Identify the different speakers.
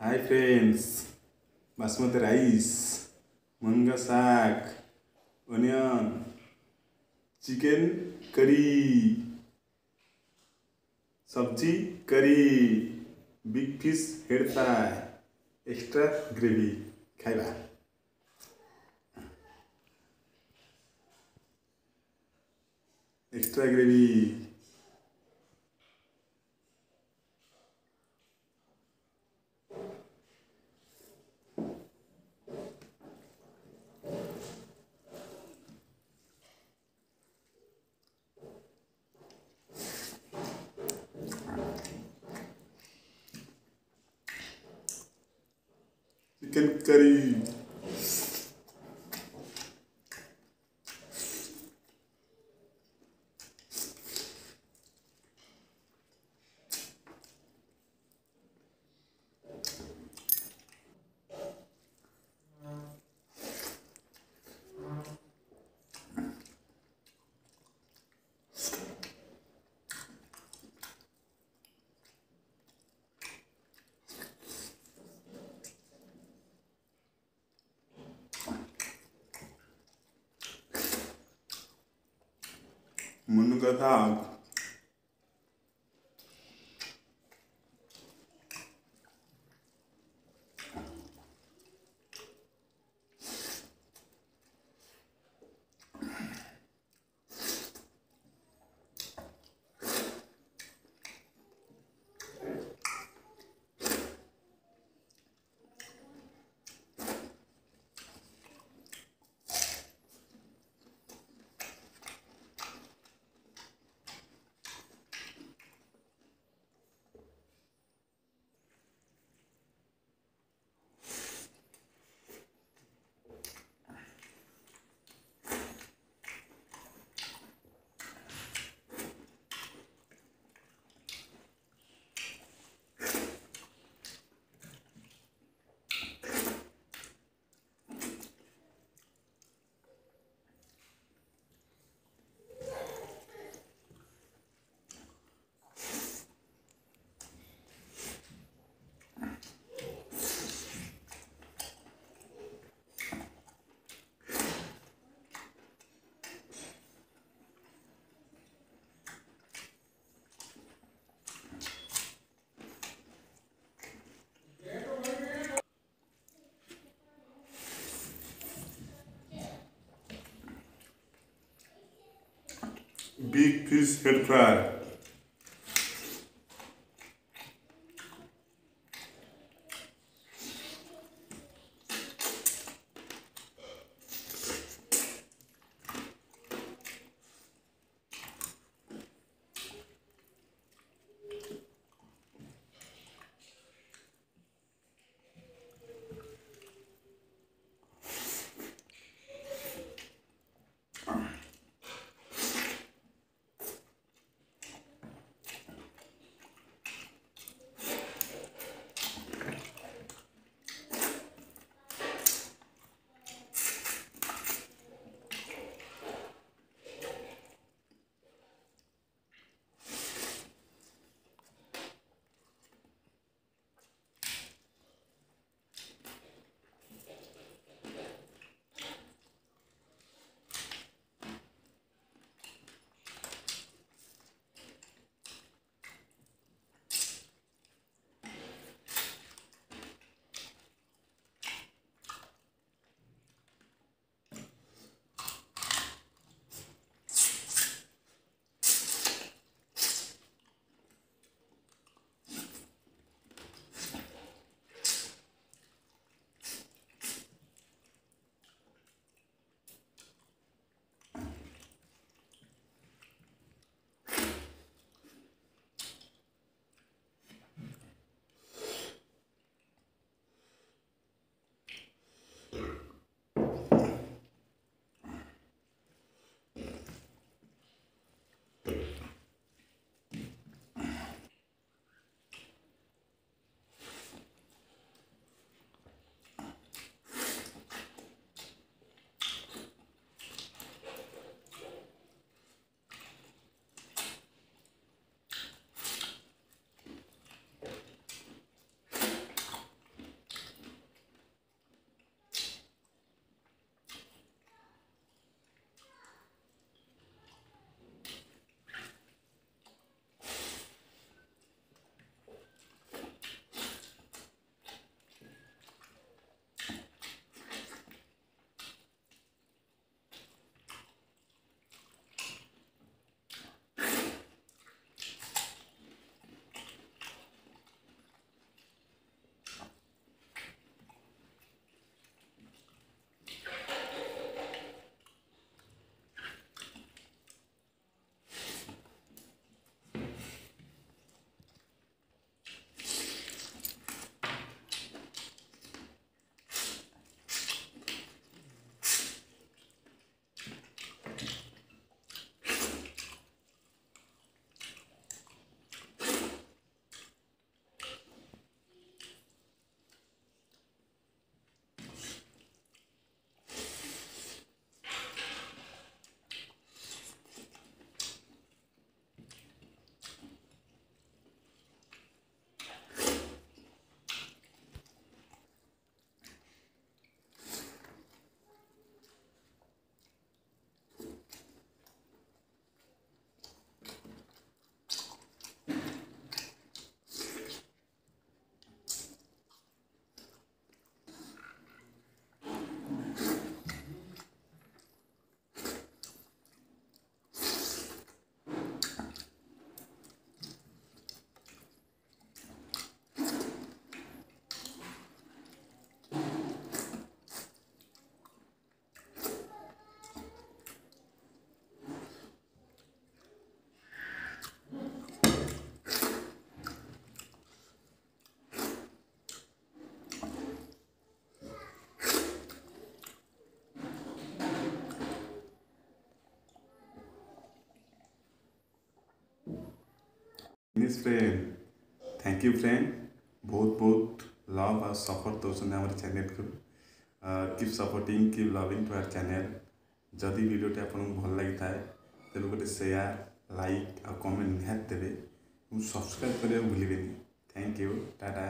Speaker 1: Hi friends basmati rice मुनगा साग onion chicken curry सब्ज़ी curry big fish head fry extra gravy खाइबा extra gravy který curry big piece head cry. Miss friend thank you friend बहुत बहुत love और support दौरान आम चेल चैनल को keep supporting keep loving to our channel जदि भिडटे आपको भल लगी था तेज गोटे सेयार लाइक और कमेंट निहत देते सब्सक्राइब करने भूल थैंक यू टाटा